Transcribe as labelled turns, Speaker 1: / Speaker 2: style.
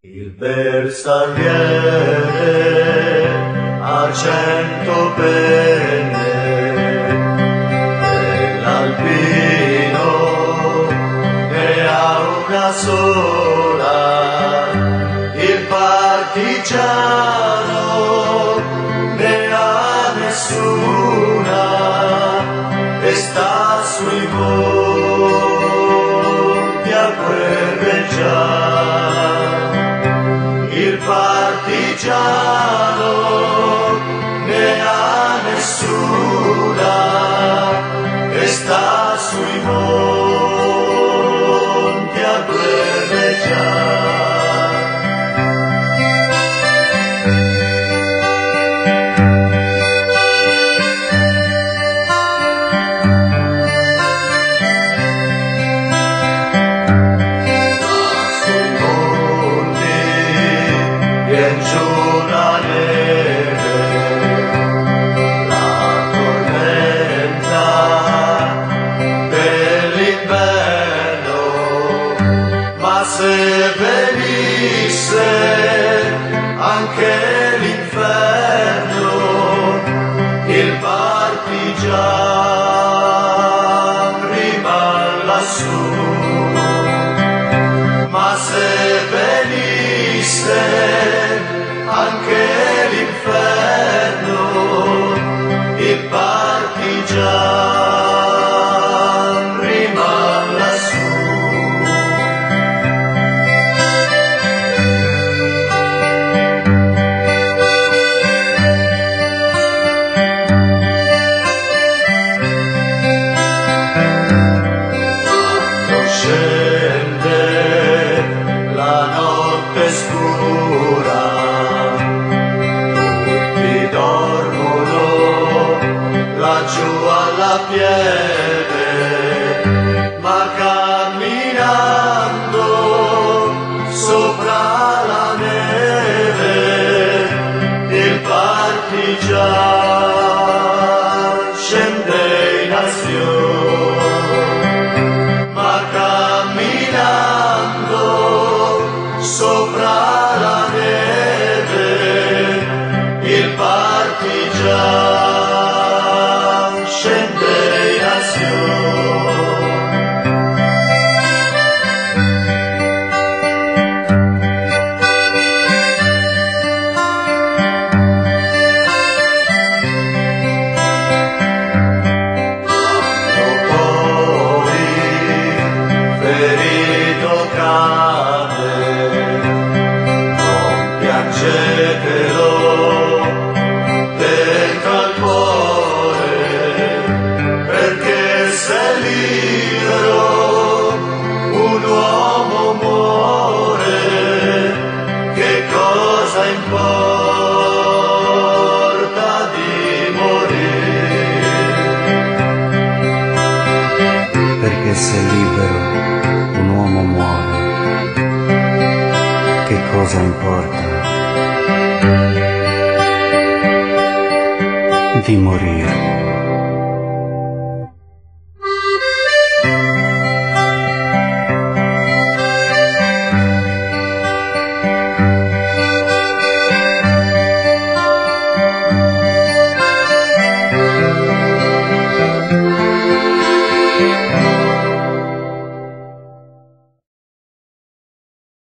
Speaker 1: Il bersagliere a cento penne martillado già lassù, ma se venisse anche l'inferno, i partigiani Radziuła la piel to che
Speaker 2: se libero un uomo muore, che cosa importa di morire?